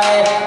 は。